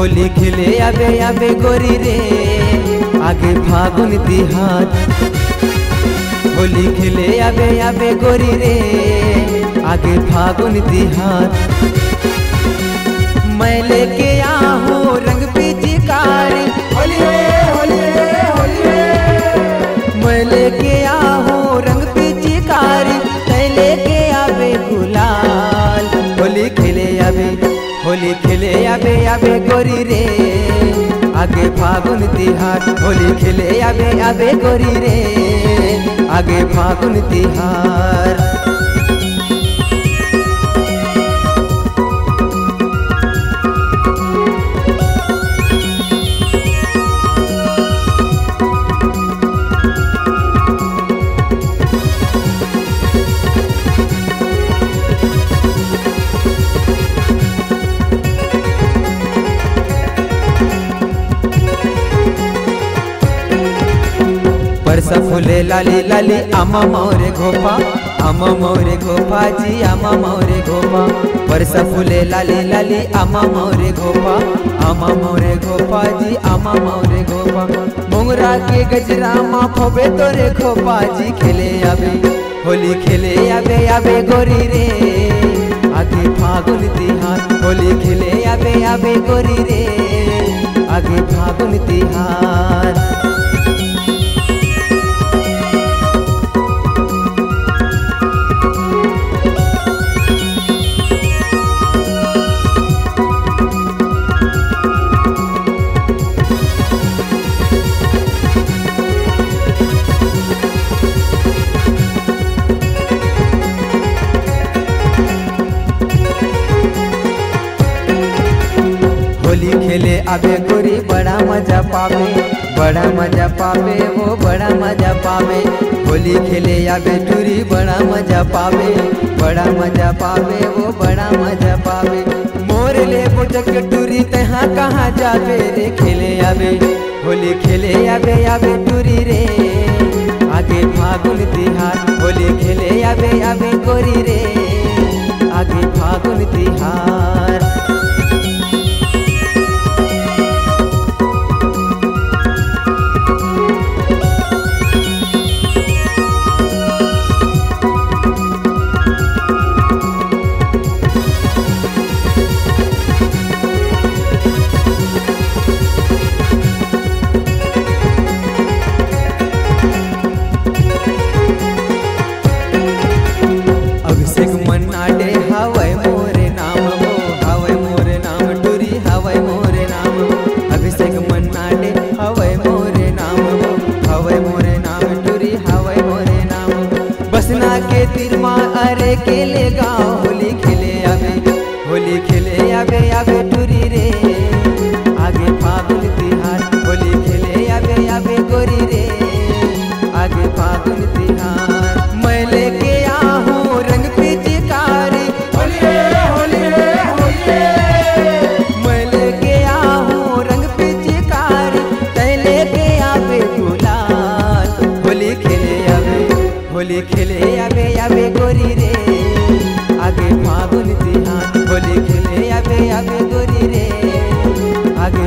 आबे गोरी रे। आगे फागुन तिहार। होली खेले आबे आबे गोरी रे। आगे फागुन तिहार। मैं लेके होली खेले आबे आबे गोरी रे। आगे फागुन तिहार होली खेले आबे आबे गोरी रे। आगे फागुन तिहार। फुले लाली लाली, आमा मोरे गोपा आमा मोरे गोपा जी, आमा मोरे गोपा परसा फुले लाली लाली, आमा मोरे गोपा आमा मोरे गोपा जी, आमा मोरे गोपा मोंगरा के गजरा मा फोबे तोरे गोपा जी, खेले आबे होली खेले आबे आबे गोरी रे। आगे फागुन तिहार, होली खेले आबे आबे गोरी रे। आगे फागुन तिहार। होली खेले आबे गोरी बड़ा मज़ा पावे। बड़ा मज़ा पावे, वो बड़ा मज़ा पावे। होली खेले आबे टूरी बड़ा मज़ा पावे। बड़ा मज़ा पावे, वो बड़ा मज़ा पावे। मोर ले बोचक टूरी तहाँ कहाँ जावे रे? खेले आबे होली खेले आबे आबे टूरी रे। आगे फागुन तिहार। होली खेले आबे आबे गोरी रे। आगे फागुन तिहार। अरे केले गाँव होली खेले। आबे आबे गोरी रे। आगे फागुन तिहार होली खेले। आबे आबे गोरी रे। आगे